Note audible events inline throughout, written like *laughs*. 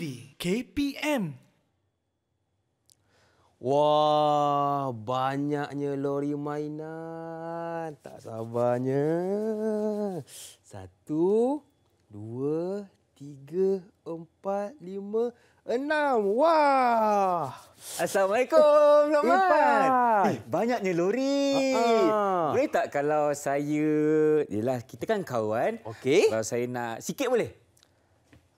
TV KPM. Wah, banyaknya lori mainan. Tak sabarnya. Satu, dua, tiga, empat, lima, enam. Wah! Assalamualaikum, Lokman. Eh, banyaknya lori. Ah. Boleh tak kalau saya... Yelah, kita kan kawan. Okey. Kalau saya nak sikit boleh?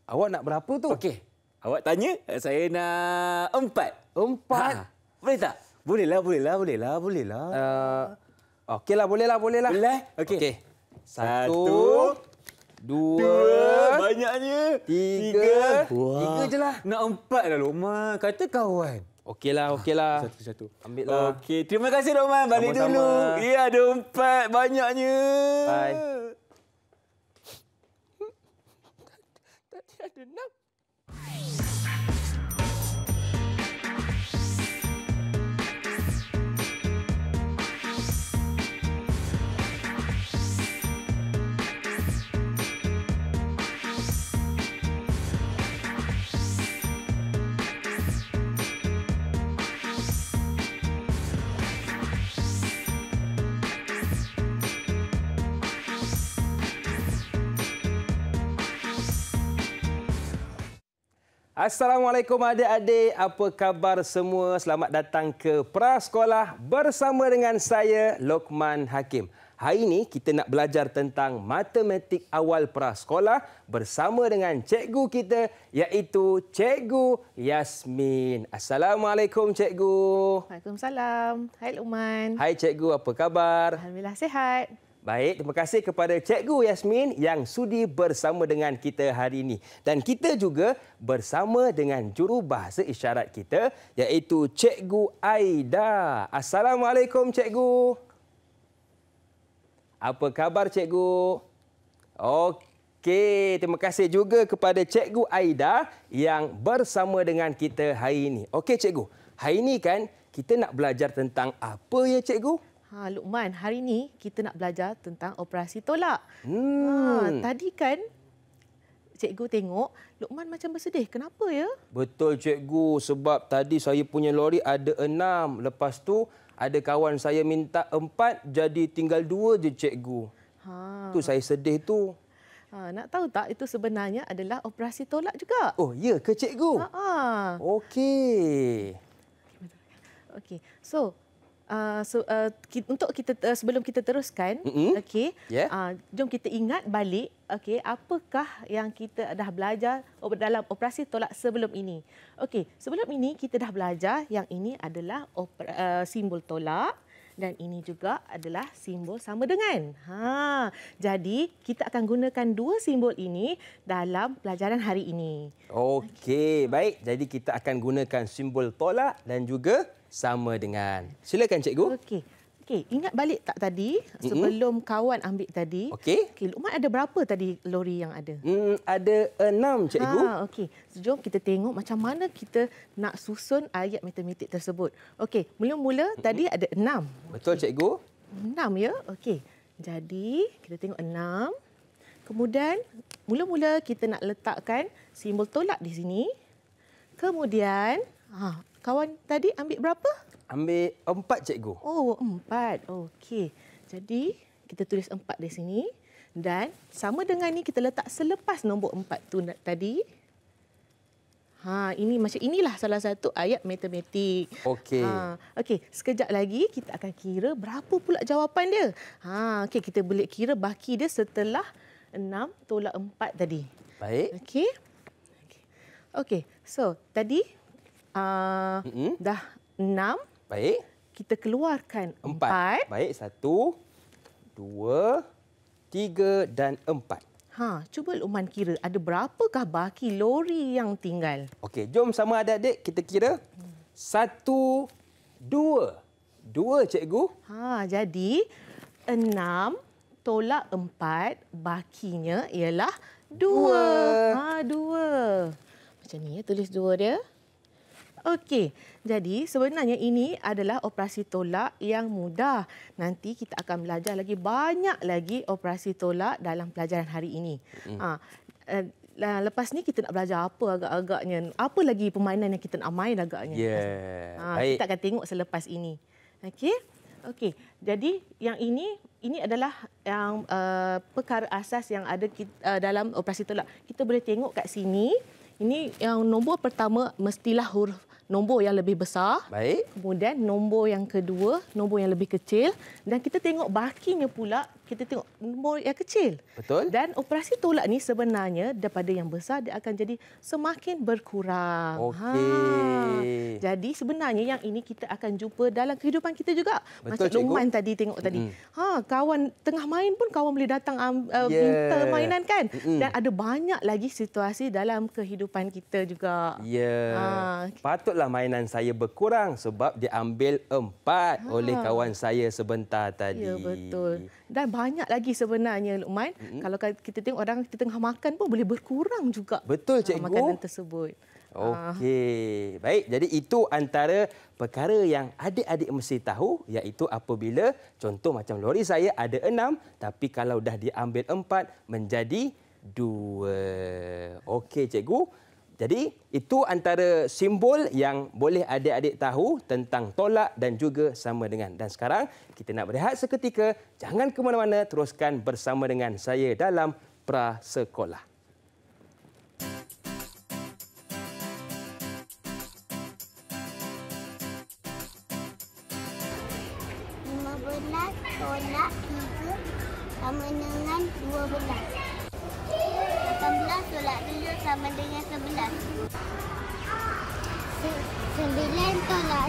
Awak nak berapa tu? Okey. Awak tanya, saya nak empat. Empat. Ha, boleh tak? Bolehlah, bolehlah, bolehlah, bolehlah. Uh, Okeylah, bolehlah, bolehlah. Boleh? Okey. Okey. Satu, Satu, dua, Dua, banyaknya. tiga. Wah. Tiga je lah. Nak empat lah, Lokman. Kata kawan. Okeylah, okeylah. Satu, satu. Ambil lah. Okey, terima kasih Lokman. Balik Sama-sama. dulu. Ya, ada empat. Banyaknya. Bye. Tadi ada enam. Bye. Assalamualaikum adik-adik, apa khabar semua? Selamat datang ke Prasekolah bersama dengan saya Lokman Hakim. Hari ini kita nak belajar tentang matematik awal prasekolah bersama dengan cikgu kita iaitu Cikgu Yasmin. Assalamualaikum cikgu. Waalaikumsalam. Hai Luqman. Hai cikgu, apa khabar? Alhamdulillah sihat. Baik, terima kasih kepada Cikgu Yasmin yang sudi bersama dengan kita hari ini. Dan kita juga bersama dengan jurubahasa isyarat kita iaitu Cikgu Aida. Assalamualaikum Cikgu. Apa khabar Cikgu? Okey, terima kasih juga kepada Cikgu Aida yang bersama dengan kita hari ini. Okey Cikgu, hari ini kan kita nak belajar tentang apa ya Cikgu? Ha Luqman, hari ni kita nak belajar tentang operasi tolak. Hmm. Ha tadi kan cikgu tengok Luqman macam bersedih. Kenapa ya? Betul cikgu sebab tadi saya punya lori ada enam. Lepas tu ada kawan saya minta empat jadi tinggal dua je cikgu. Ha. Tu saya sedih tu. ha nak tahu tak itu sebenarnya adalah operasi tolak juga. Oh ya ke cikgu? Ha. ha. Okey. Okey. So, Uh, so uh, ki, untuk kita uh, sebelum kita teruskan Mm-mm. okey Yeah. uh, jom kita ingat balik okey apakah yang kita dah belajar dalam operasi tolak sebelum ini okey sebelum ini kita dah belajar yang ini adalah uh, simbol tolak dan ini juga adalah simbol sama dengan ha jadi kita akan gunakan dua simbol ini dalam pelajaran hari ini Okey, baik. Jadi kita akan gunakan simbol tolak dan juga sama dengan. Silakan cikgu. okey okey ingat balik tak tadi sebelum kawan ambil tadi Okey. Okey, Luqman ada berapa tadi lori yang ada? Hmm, ada enam cikgu. Ha, okey. So, jom kita tengok macam mana kita nak susun ayat matematik tersebut. Okey, mula-mula tadi ada enam. Betul cikgu? Enam ya? Okey. Jadi, kita tengok enam. Kemudian, mula-mula kita nak letakkan simbol tolak di sini. Kemudian, ha, kawan tadi ambil berapa? Ambil empat cikgu. Oh, empat. Okey. Jadi, kita tulis empat di sini. Dan sama dengan ni kita letak selepas nombor empat tu tadi. Ha, ini macam inilah salah satu ayat matematik. Okey. Ha, okey, sekejap lagi kita akan kira berapa pula jawapan dia. Ha, okey, kita boleh kira baki dia setelah enam tolak empat tadi. Baik. Okey. Okey. Okey, so tadi uh, Mm-mm. dah enam Baik. kita keluarkan Empat. empat. Baik, satu, dua, tiga dan empat. Ha, cuba Luqman kira ada berapakah baki lori yang tinggal? Okey, jom sama adik-adik kita kira. Satu, dua. Dua, cikgu. Ha, jadi enam tolak empat bakinya ialah dua. Dua. Ha, dua. Macam ni ya, tulis dua dia. Okey, jadi sebenarnya ini adalah operasi tolak yang mudah. Nanti kita akan belajar lagi banyak lagi operasi tolak dalam pelajaran hari ini. Ha, eh, lepas ni kita nak belajar apa agak-agaknya? Apa lagi permainan yang kita nak main agaknya? Yeah. Ha, Baik. Kita akan tengok selepas ini. Okey. Okey. Jadi yang ini ini adalah yang uh, perkara asas yang ada kita, uh, dalam operasi tolak. Kita boleh tengok kat sini. Ini yang nombor pertama mestilah huruf nombor yang lebih besar. Baik. Kemudian nombor yang kedua, nombor yang lebih kecil dan kita tengok bakinya pula kita tengok nombor yang kecil. Betul. Dan operasi tolak ni sebenarnya daripada yang besar dia akan jadi semakin berkurang. Okey. Ha. Jadi sebenarnya yang ini kita akan jumpa dalam kehidupan kita juga. Betul, Macam Luman tadi tengok tadi. Mm-hmm. Ha, kawan tengah main pun kawan boleh datang uh, yeah. minta mainan kan. Mm-hmm. Dan ada banyak lagi situasi dalam kehidupan kita juga. Ya. Yeah. Ha. Patutlah mainan saya berkurang sebab diambil empat ha. oleh kawan saya sebentar tadi. Ya, betul. Dan banyak lagi sebenarnya Luqman. Mm-hmm. Kalau kita tengok orang kita tengah makan pun boleh berkurang juga. Betul cikgu. Makanan tersebut. Okey. Baik, jadi itu antara perkara yang adik-adik mesti tahu iaitu apabila contoh macam lori saya ada enam tapi kalau dah diambil empat menjadi dua. Okey cikgu. Jadi itu antara simbol yang boleh adik-adik tahu tentang tolak dan juga sama dengan. Dan sekarang kita nak berehat seketika. Jangan ke mana-mana, teruskan bersama dengan saya dalam Prasekolah.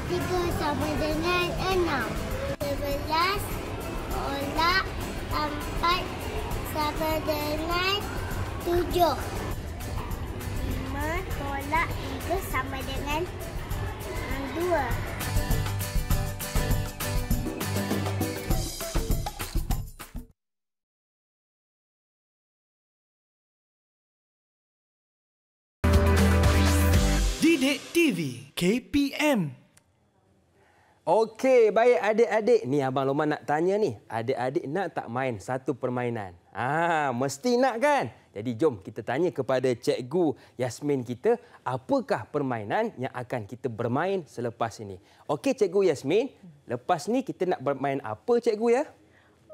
9 tolak 3 sama dengan 6. 11 tolak 4 sama dengan 7. 5 tolak 3 sama dengan 2. Didik TV KPM Okey, baik adik-adik. Ni Abang Loman nak tanya ni. Adik-adik nak tak main satu permainan? Ah, mesti nak kan? Jadi jom kita tanya kepada Cikgu Yasmin kita, apakah permainan yang akan kita bermain selepas ini? Okey Cikgu Yasmin, lepas ni kita nak bermain apa Cikgu ya?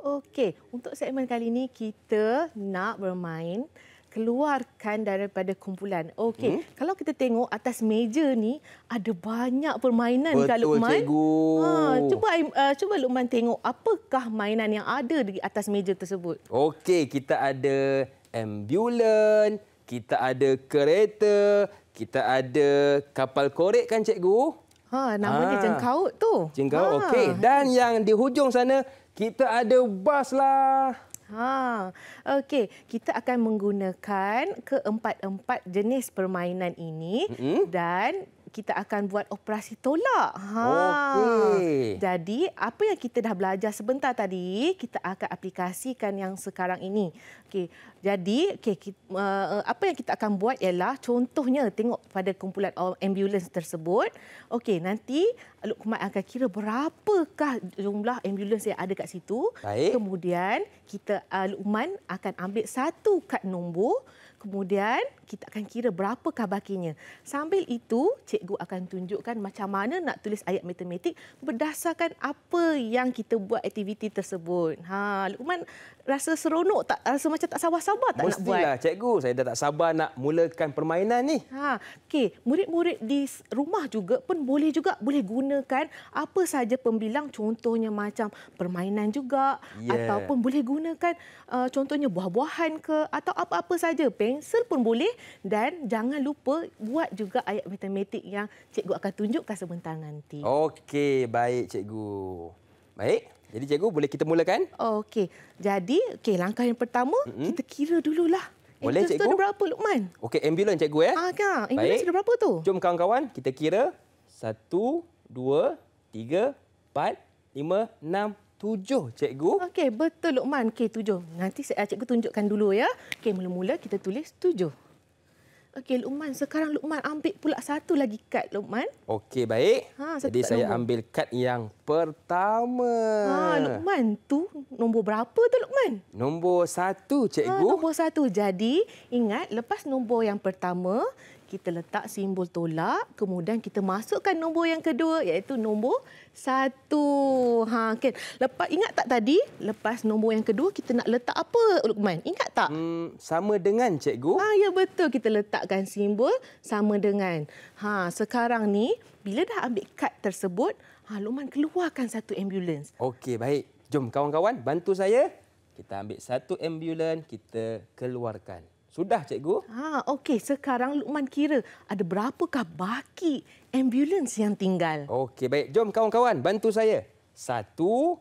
Okey, untuk segmen kali ini kita nak bermain keluarkan daripada kumpulan. Okey, hmm? kalau kita tengok atas meja ni ada banyak permainan Betul, Kak Luqman. Cikgu. Ha, cuba uh, cuba Luqman tengok apakah mainan yang ada di atas meja tersebut. Okey, kita ada ambulan, kita ada kereta, kita ada kapal korek kan cikgu? Ha, namanya ha. jengkaut tu. Jengkaut, ha. okey. Dan yang di hujung sana kita ada bas lah. Ha, okey. Kita akan menggunakan keempat-empat jenis permainan ini mm-hmm. dan kita akan buat operasi tolak. Ha. Okey. Jadi, apa yang kita dah belajar sebentar tadi, kita akan aplikasikan yang sekarang ini. Okey. Jadi, okay, kita, uh, apa yang kita akan buat ialah contohnya tengok pada kumpulan ambulans tersebut. Okey, nanti Lukman akan kira berapakah jumlah ambulans yang ada kat situ. Baik. Kemudian kita uh, Lukman akan ambil satu kad nombor Kemudian kita akan kira berapakah bakinya. Sambil itu, cikgu akan tunjukkan macam mana nak tulis ayat matematik berdasarkan apa yang kita buat aktiviti tersebut. Ha, Lukman rasa seronok tak? Rasa macam tak sabar-sabar tak Mestilah, nak buat? Mestilah, cikgu. Saya dah tak sabar nak mulakan permainan ni. Ha, okey, murid-murid di rumah juga pun boleh juga boleh gunakan apa saja pembilang contohnya macam permainan juga yeah. ataupun boleh gunakan uh, contohnya buah-buahan ke atau apa-apa saja pensel pun boleh dan jangan lupa buat juga ayat matematik yang cikgu akan tunjukkan sebentar nanti. Okey, baik cikgu. Baik. Jadi cikgu boleh kita mulakan? Okey. Jadi, okey langkah yang pertama mm-hmm. kita kira dululah. Boleh ambulans cikgu? Ada berapa Luqman? Okey, ambulans cikgu ya. Ah, kan. Ambulans ada berapa tu? Jom kawan-kawan kita kira. Satu, dua, tiga, empat, lima, enam, Tujuh, cikgu. Okey, betul Luqman. Okey, tujuh. Nanti saya cikgu tunjukkan dulu ya. Okey, mula-mula kita tulis tujuh. Okey, Lukman. Sekarang Lukman ambil pula satu lagi kad, Lukman. Okey, baik. Ha, Jadi saya nombor. ambil kad yang pertama. Ha, Lukman, tu nombor berapa tu, Lukman? Nombor satu, Ha, cikgu. nombor satu. Jadi, ingat lepas nombor yang pertama, kita letak simbol tolak. Kemudian kita masukkan nombor yang kedua iaitu nombor satu. Ha, kan? Lepas, ingat tak tadi? Lepas nombor yang kedua, kita nak letak apa, Lukman? Ingat tak? Hmm, sama dengan cikgu. Ha, ya betul. Kita letakkan simbol sama dengan. Ha, sekarang ni, bila dah ambil kad tersebut, ha, Lukman keluarkan satu ambulans. Okey, baik. Jom kawan-kawan bantu saya. Kita ambil satu ambulan, kita keluarkan. Sudah, cikgu? Ha, okey. Sekarang Lukman kira ada berapakah baki ambulans yang tinggal. Okey, baik. Jom kawan-kawan bantu saya. Satu,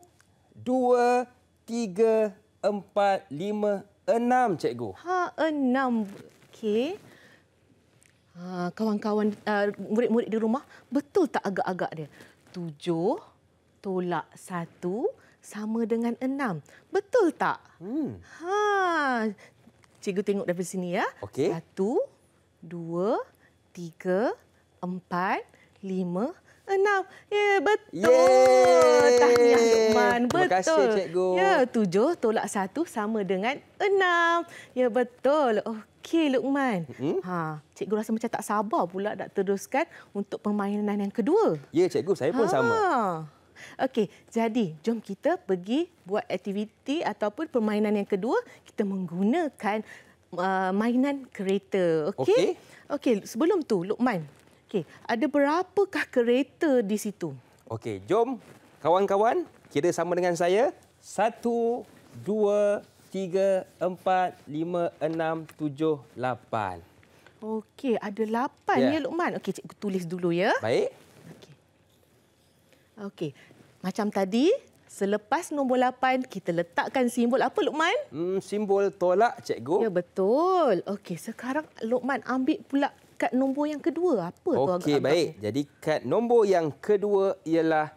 dua, tiga, empat, lima, enam, cikgu. Ha, enam. Okey. Ha, kawan-kawan, uh, murid-murid di rumah, betul tak agak-agak dia? Tujuh tolak satu sama dengan enam. Betul tak? Hmm. Ha, cikgu tengok dari sini ya. Okey. Satu, dua, tiga, empat, lima, enam. Ya, betul. Yeay. Tahniah Lukman. Terima Betul. kasih, cikgu. Ya, tujuh tolak satu sama dengan enam. Ya, betul. Okey, Lukman. Mm-mm. Ha, cikgu rasa macam tak sabar pula nak teruskan untuk permainan yang kedua. Ya, cikgu. Saya pun sama. Okey, jadi jom kita pergi buat aktiviti ataupun permainan yang kedua. Kita menggunakan uh, mainan kereta. Okey? Okey, sebelum tu Lukman. Okey, ada berapakah kereta di situ? Okey, jom kawan-kawan kira sama dengan saya. Satu, dua, tiga, empat, lima, enam, tujuh, lapan. Okey, ada lapan Ya. ya, Lukman. Okey, cikgu tulis dulu ya. Baik. Okey. Okey. Macam tadi, selepas nombor lapan, kita letakkan simbol apa, Lukman? Hmm, simbol tolak, cikgu. Ya, betul. Okey, sekarang Lukman ambil pula kad nombor yang kedua. Apa tu Okey, agak-agak baik. Jadi kad nombor yang kedua ialah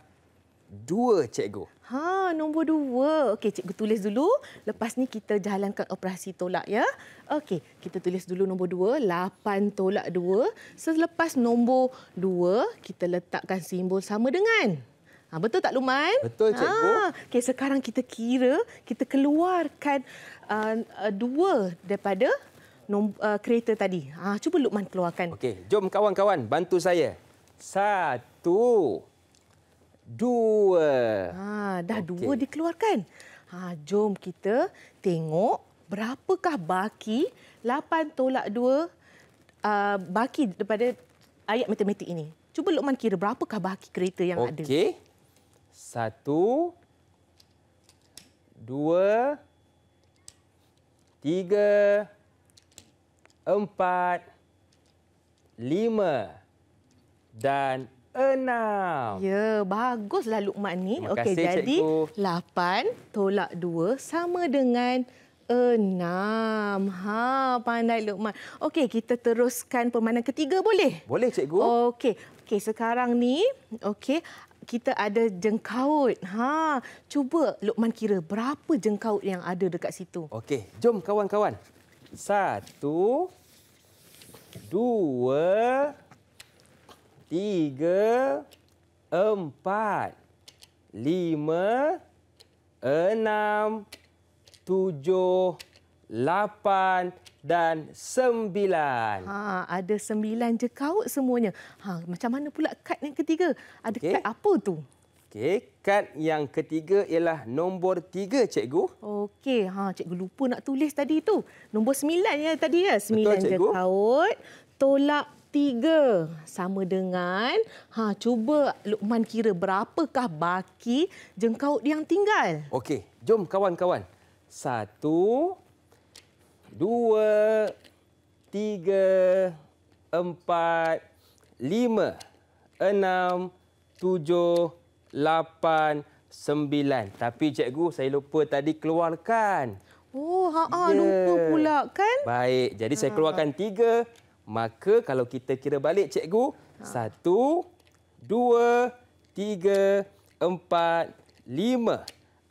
dua, cikgu. Ha, nombor dua. Okey, cikgu tulis dulu. Lepas ni kita jalankan operasi tolak ya. Okey, kita tulis dulu nombor dua. Lapan tolak dua. Selepas nombor dua, kita letakkan simbol sama dengan. Ha, betul tak Luman? Betul, cikgu. Ha, okey, sekarang kita kira, kita keluarkan uh, uh, dua daripada nom, uh, kereta tadi. Ha, cuba Lukman keluarkan. Okey, jom kawan-kawan bantu saya. Satu, dua. Ha, dah Okey. dua dikeluarkan. Ha, jom kita tengok berapakah baki 8 tolak 2 uh, baki daripada ayat matematik ini. Cuba Lukman kira berapakah baki kereta yang ada. Okey. Satu, dua, tiga, empat, lima dan enam. Ya, baguslah Lukman ni. Okey, jadi cikgu. 8 tolak 2 sama dengan 6. Ha, pandai Lukman. Okey, kita teruskan permainan ketiga boleh? Boleh, cikgu? Okey. Okey, sekarang ni okey, kita ada jengkaut. Ha, cuba Lukman kira berapa jengkaut yang ada dekat situ. Okey, jom kawan-kawan. Satu, dua, tiga, empat, lima, enam, tujuh, lapan dan sembilan. Ha, ada sembilan jengkaut semuanya. Ha, macam mana pula kad yang ketiga? Ada Okey. kad apa tu? Okey, kad yang ketiga ialah nombor tiga, cikgu. Okey, ha cikgu lupa nak tulis tadi tu. Nombor sembilan ya tadi ya. Sembilan cikgu. jengkaut tolak tiga sama dengan ha cuba Lukman kira berapakah baki jengkaut yang tinggal. Okey, jom kawan-kawan. Satu, dua, tiga, empat, lima, enam, tujuh, lapan, sembilan. Tapi cikgu, saya lupa tadi keluarkan. Oh, ha Ya. lupa pula kan? Baik, jadi saya keluarkan tiga. Maka kalau kita kira balik, cikgu. Satu, dua, tiga, empat, lima,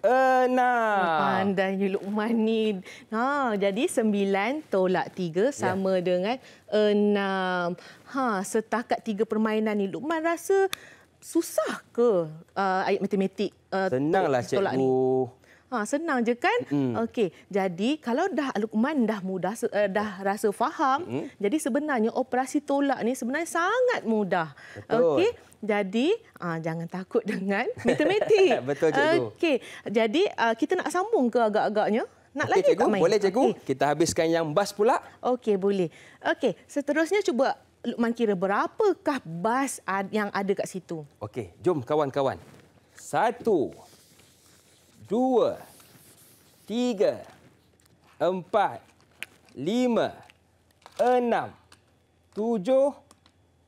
enam. Pandainya Luqman ni. Ha, jadi sembilan tolak tiga sama dengan enam. Ha, setakat tiga permainan ni Luqman rasa susah ke uh, ayat matematik? Uh, Senanglah ni? cikgu. Ha, senang je kan? Mm. Okey. Jadi kalau dah Luqman dah mudah uh, dah rasa faham, Mm. jadi sebenarnya operasi tolak ni sebenarnya sangat mudah. Okey. Jadi uh, jangan takut dengan *laughs* matematik. *laughs* Betul, cikgu. Okey. Jadi uh, kita nak sambung ke agak-agaknya? Nak Okey, lagi cikgu, tak main? boleh cikgu. Okey. Kita habiskan yang bas pula. Okey, boleh. Okey, seterusnya cuba Luqman kira berapakah bas yang ada kat situ? Okey, jom kawan-kawan. Satu, dua, tiga, empat, lima, enam, tujuh,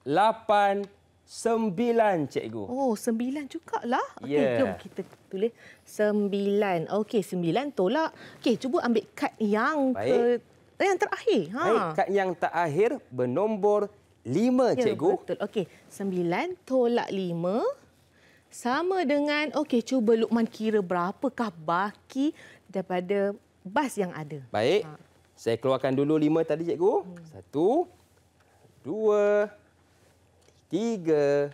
lapan, sembilan, cikgu. Oh, sembilan jugalah. Okey, Ya. jom kita tulis sembilan. Okey, sembilan tolak. Okey, cuba ambil kad yang Baik. ke yang terakhir. Ha. Baik, kad yang terakhir bernombor lima, Ya, cikgu. Betul. Okey, sembilan tolak lima sama dengan okey, cuba Luqman kira berapakah baki daripada bas yang ada. Baik. Ha. Saya keluarkan dulu lima tadi, cikgu. Satu, dua, tiga,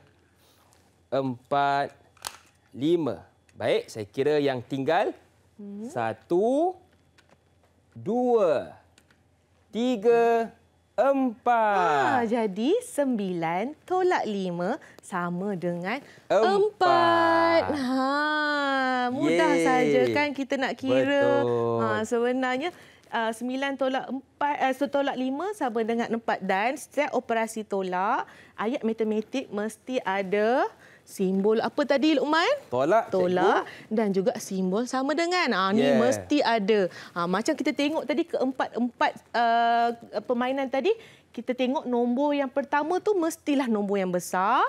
empat, lima. Baik, saya kira yang tinggal. Satu, dua, tiga, Ha, empat. jadi sembilan tolak lima sama dengan Empat. empat. Ha, mudah saja kan kita nak kira. Betul. Ha, sebenarnya uh, sembilan tolak empat, uh, tolak lima sama dengan empat dan setiap operasi tolak ayat matematik mesti ada simbol apa tadi Luqman? Tolak, tolak dan juga simbol sama dengan. Ah ni Yeah. mesti ada. Ha, macam kita tengok tadi keempat-empat uh, permainan tadi, kita tengok nombor yang pertama tu mestilah nombor yang besar.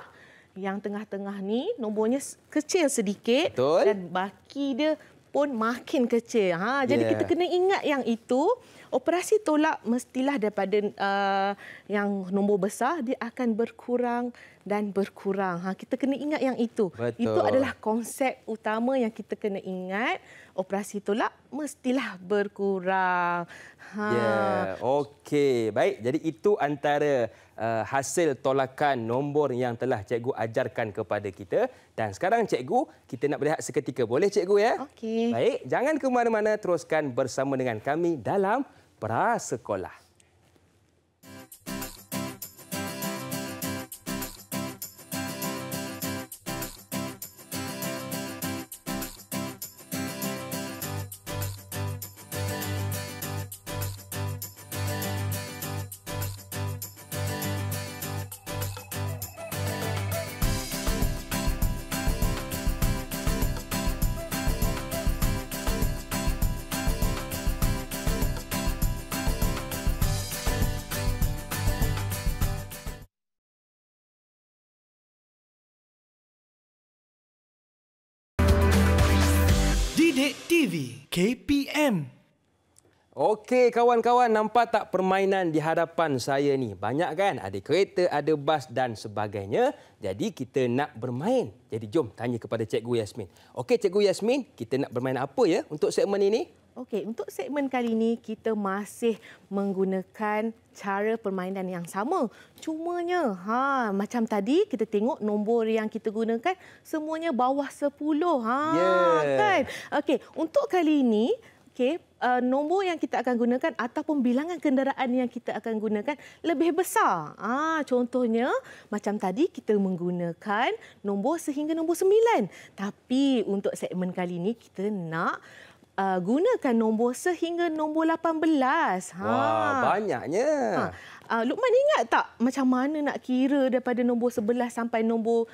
Yang tengah-tengah ni nombornya kecil sedikit Betul. dan baki dia pun makin kecil. Ha jadi Yeah. kita kena ingat yang itu operasi tolak mestilah daripada uh, yang nombor besar dia akan berkurang dan berkurang. Ha kita kena ingat yang itu. Betul. Itu adalah konsep utama yang kita kena ingat. Operasi tolak mestilah berkurang. Ha. Ya, okey. Baik, jadi itu antara uh, hasil tolakan nombor yang telah cikgu ajarkan kepada kita. Dan sekarang cikgu, kita nak berehat seketika. Boleh cikgu ya? Okey. Baik, jangan ke mana-mana. Teruskan bersama dengan kami dalam Prasekolah. Didik TV KPM Okey kawan-kawan, nampak tak permainan di hadapan saya ni? Banyak kan? Ada kereta, ada bas dan sebagainya. Jadi kita nak bermain. Jadi jom tanya kepada Cikgu Yasmin. Okey Cikgu Yasmin, kita nak bermain apa ya untuk segmen ini? Okey, untuk segmen kali ini kita masih menggunakan cara permainan yang sama. Cumanya, ha, macam tadi kita tengok nombor yang kita gunakan semuanya bawah 10. Ha, Yeah. kan? Okey, untuk kali ini, okey, uh, nombor yang kita akan gunakan ataupun bilangan kenderaan yang kita akan gunakan lebih besar. Ah, contohnya macam tadi kita menggunakan nombor sehingga nombor 9. Tapi untuk segmen kali ini kita nak uh, gunakan nombor sehingga nombor 18. Ha. Wah, banyaknya. Ha. Uh, Lukman ingat tak macam mana nak kira daripada nombor 11 sampai nombor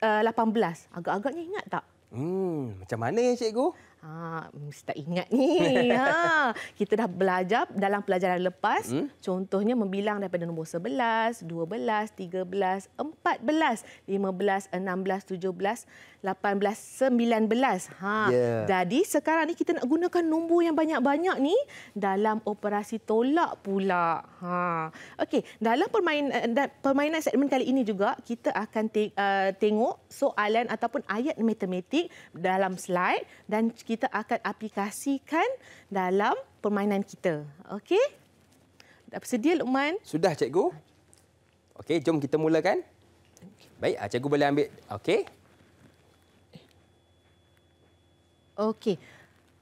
uh, 18? Agak-agaknya ingat tak? Hmm, macam mana ya cikgu? Ha, mesti tak ingat ni. *laughs* Ha, kita dah belajar dalam pelajaran lepas. Hmm? Contohnya membilang daripada nombor 11, 12, 13, 14, 15, 16, 17, 18, 19. Ha. Ya. Jadi sekarang ni kita nak gunakan nombor yang banyak-banyak ni dalam operasi tolak pula. Ha. Okey, dalam permainan permainan segmen kali ini juga kita akan te, uh, tengok soalan ataupun ayat matematik dalam slide dan kita akan aplikasikan dalam permainan kita. Okey? Dah bersedia Luqman? Sudah cikgu? Okey, jom kita mulakan. Baik, ah, cikgu boleh ambil. Okey. Okey.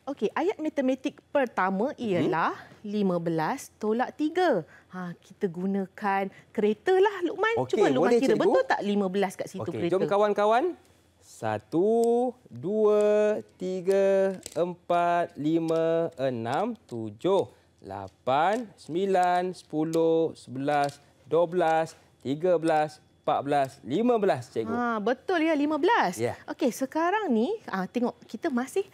Okey, ayat matematik pertama ialah hmm. 15 tolak 3. Ha, kita gunakan kereta lah Luqman. Okey, Cuba Luqman boleh, kira cikgu. betul tak 15 kat situ Okey, kereta? jom kawan-kawan. Satu, dua, tiga, empat, lima, enam, tujuh, lapan, sembilan, sepuluh, sebelas, dua belas, tiga belas, empat belas, lima belas, cikgu. Ha, betul ya 15. Ya. Okey, sekarang ni ah tengok kita masih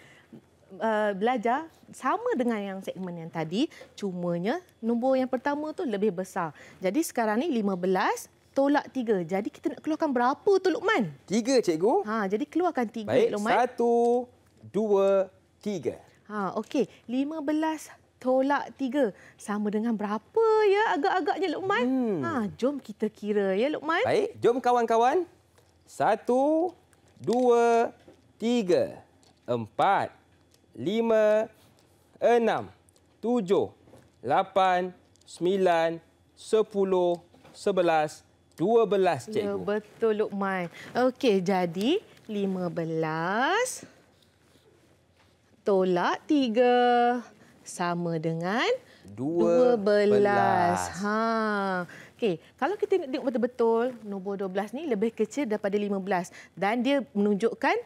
uh, belajar sama dengan yang segmen yang tadi, cumanya nombor yang pertama tu lebih besar. Jadi sekarang ni 15 tolak 3. Jadi kita nak keluarkan berapa tu Luqman? Tiga, cikgu. Ha, jadi keluarkan 3 Baik, Luqman. satu, dua, tiga. Ha, okey. 15 tolak 3 sama dengan berapa ya agak-agaknya Luqman? Hmm. Ha, jom kita kira ya Luqman. Baik, jom kawan-kawan. Satu, dua, tiga, empat, lima, enam, tujuh, lapan, sembilan, sepuluh, sebelas, dua belas, Ya, cikgu. betul Luqman. Okey, jadi 15 tolak 3 sama dengan Dua 12. belas. Ha. Okey, kalau kita tengok betul-betul nombor 12 ni lebih kecil daripada 15 dan dia menunjukkan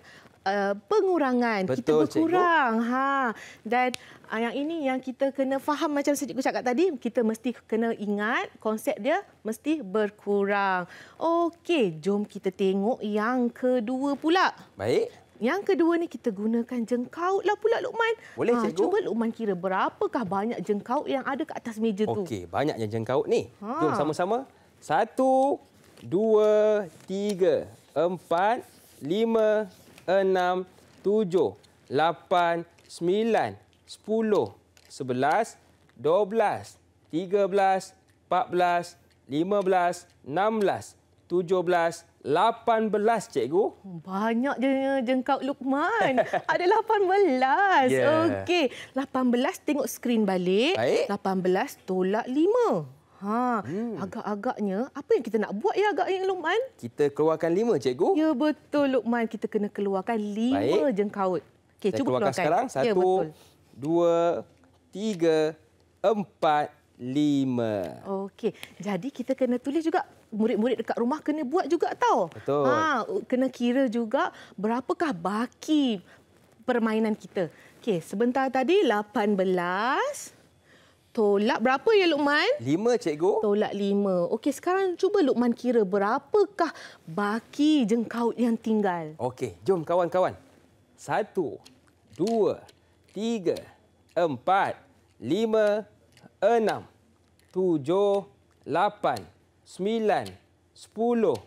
uh, pengurangan. kita Betul, berkurang. Ha. Dan uh, yang ini yang kita kena faham macam cikgu cakap tadi, kita mesti kena ingat konsep dia mesti berkurang. Okey, jom kita tengok yang kedua pula. Baik, Yang kedua ni kita gunakan jengkaut lah pula Luqman. Boleh, Ha, cikgu. Cuba Luqman kira berapakah banyak jengkaut yang ada kat atas meja tu. okey. Banyak yang jengkaut ni. Ha. Jom sama-sama. Satu, dua, tiga, empat, lima, enam, tujuh, lapan, sembilan, sepuluh, sebelas, dua belas, tiga belas, empat belas, lima belas, enam belas, tujuh belas, lapan belas, cikgu. Banyak je jengkaut Luqman. *laughs* Ada 18. Ya. Okey. 18 tengok skrin balik. Baik. 18 tolak 5. Ha, hmm. agak-agaknya apa yang kita nak buat ya agaknya Luqman? Kita keluarkan lima, cikgu. Ya betul Luqman, kita kena keluarkan 5 Baik. jengkaut. Okey, cuba keluarkan keluarkan. sekarang. Ya Satu, betul. dua, tiga, empat, lima. Okey, jadi kita kena tulis juga murid-murid dekat rumah kena buat juga tau. Betul. Ha, kena kira juga berapakah baki permainan kita. Okey, sebentar tadi 18 tolak berapa ya Luqman? Lima, cikgu. Tolak 5. Okey, sekarang cuba Luqman kira berapakah baki jengkaut yang tinggal. Okey, jom kawan-kawan. Satu, dua, tiga, empat, lima, enam, tujuh, lapan, sembilan, sepuluh,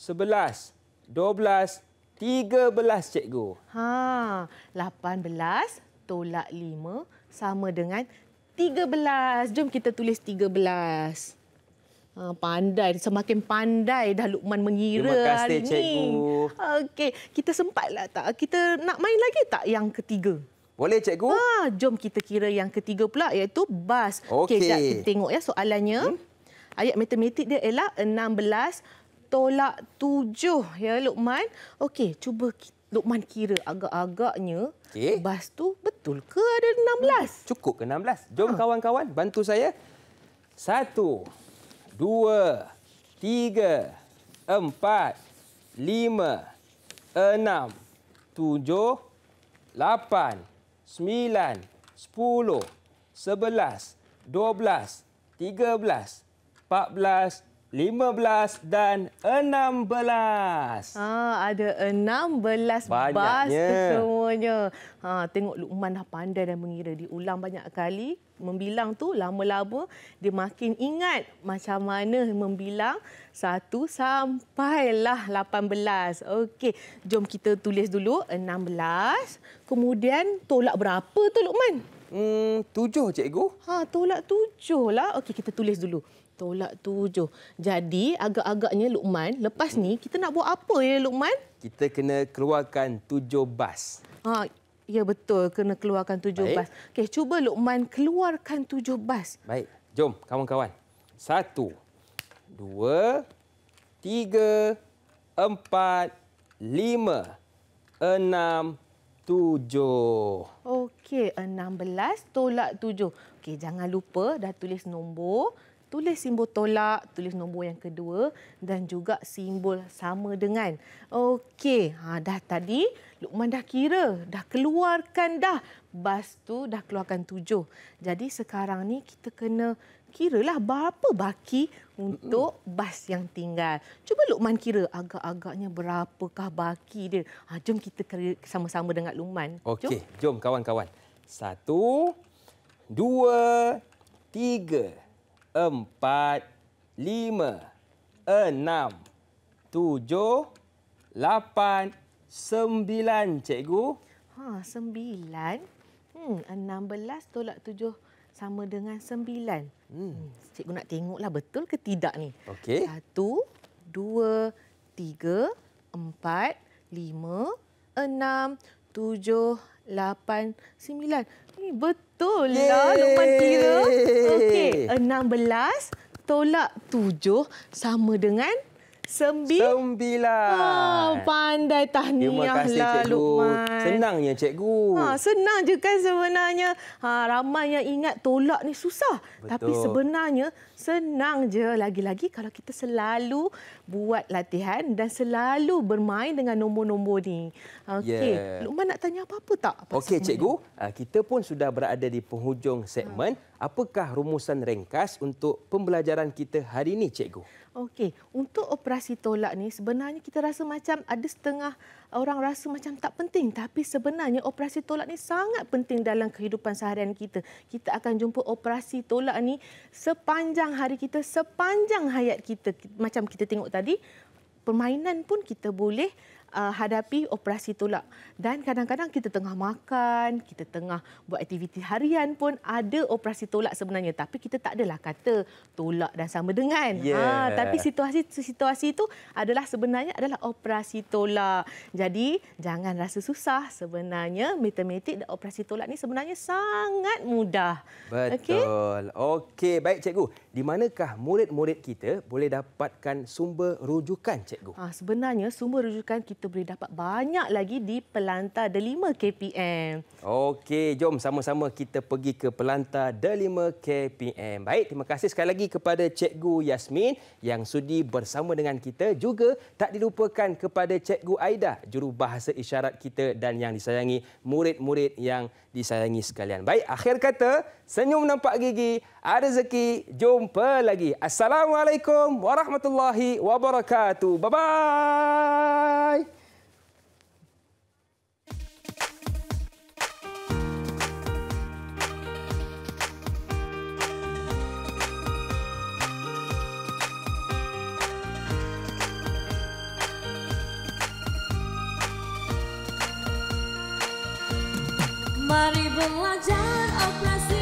sebelas, dua belas, tiga belas, cikgu. Ha, 18 tolak 5 sama dengan 13. Jom kita tulis 13. Ha, pandai, semakin pandai dah Luqman mengira Terima kasih, hari ni. cikgu. Okey, kita sempatlah tak? Kita nak main lagi tak yang ketiga? Boleh, cikgu? Ha, jom kita kira yang ketiga pula iaitu bas. Okey. jap kita tengok ya soalannya. Hmm? Ayat matematik dia ialah 16 tolak 7 ya Luqman. Okey, cuba ki- Luqman kira agak-agaknya Okey. bas tu betul ke ada 16? Cukup ke 16? Jom kawan-kawan bantu saya. Satu, dua, tiga, empat, lima, enam, tujuh, lapan, sembilan, sepuluh, sebelas, dua belas, tiga belas, empat belas, lima belas dan enam belas. Ha, ada 16 bas Banyaknya. semuanya. Ha, tengok Luqman dah pandai dan mengira. Diulang banyak kali. Membilang tu lama-lama dia makin ingat macam mana membilang satu sampailah 18. Okey, jom kita tulis dulu 16. Kemudian tolak berapa tu Luqman? Hmm, tujuh, cikgu. Ha, tolak tujuh lah. Okey, kita tulis dulu. Tolak tujuh. Jadi, agak-agaknya Luqman, lepas ni kita nak buat apa ya Luqman? Kita kena keluarkan tujuh bas. Ha, Ya betul, kena keluarkan tujuh Baik. bas. Okey, cuba Luqman keluarkan tujuh bas. Baik, jom kawan-kawan. Satu, dua, tiga, empat, lima, enam, tujuh. Okey, 16 tolak 7. Okey, jangan lupa dah tulis nombor, tulis simbol tolak, tulis nombor yang kedua dan juga simbol sama dengan. Okey, ha, dah tadi Lukman dah kira, dah keluarkan dah. Bas tu dah keluarkan 7. Jadi sekarang ni kita kena kiralah berapa baki untuk bas yang tinggal. Cuba Lukman kira agak-agaknya berapakah baki dia. Ha, jom kita kira sama-sama dengan Lukman. Jom. Okey, jom kawan-kawan. Satu, dua, tiga, empat, lima, enam, tujuh, lapan, sembilan, cikgu. Ha, sembilan. Hmm, enam belas tolak tujuh sama dengan sembilan. Hmm. Cikgu nak tengoklah betul ke tidak ni. Okey. Satu, dua, tiga, empat, lima, enam, tujuh, lapan, sembilan. Ni betul lah Yeay! Lukman kira. Okey, *laughs* enam belas tolak tujuh sama dengan sembilan. Sembilan. Ah, pandai tahniah Terima kasih, lah cikgu. Lukman. Senangnya, cikgu. Ha, senang je kan sebenarnya. Ha, ramai yang ingat tolak ni susah. Betul. Tapi sebenarnya senang je. Lagi-lagi kalau kita selalu buat latihan dan selalu bermain dengan nombor-nombor ni. Okey. Yeah. Lukman nak tanya apa-apa tak? Okey, ni? cikgu. Ah, Kita pun sudah berada di penghujung segmen. Apakah rumusan ringkas untuk pembelajaran kita hari ini, cikgu? Okey, untuk operasi tolak ni sebenarnya kita rasa macam ada setengah orang rasa macam tak penting tapi sebenarnya operasi tolak ni sangat penting dalam kehidupan seharian kita. Kita akan jumpa operasi tolak ni sepanjang hari kita, sepanjang hayat kita. Macam kita tengok tadi, permainan pun kita boleh uh, hadapi operasi tolak. Dan kadang-kadang kita tengah makan, kita tengah buat aktiviti harian pun ada operasi tolak sebenarnya. Tapi kita tak adalah kata tolak dan sama dengan. Yeah. Ha, tapi situasi-situasi itu adalah sebenarnya adalah operasi tolak. Jadi jangan rasa susah. Sebenarnya matematik dan operasi tolak ni sebenarnya sangat mudah. Betul. Okey, baik cikgu. Di manakah murid-murid kita boleh dapatkan sumber rujukan, cikgu? Ha, sebenarnya sumber rujukan kita boleh dapat banyak lagi di Pelantar Delima KPM. Okey, jom sama-sama kita pergi ke Pelantar Delima KPM. Baik, terima kasih sekali lagi kepada Cikgu Yasmin yang sudi bersama dengan kita. Juga tak dilupakan kepada Cikgu Aida, jurubahasa isyarat kita dan yang disayangi murid-murid yang disayangi sekalian. Baik, akhir kata, senyum nampak gigi, ada rezeki, jumpa lagi. Assalamualaikum warahmatullahi wabarakatuh. Bye-bye. Belajar operasi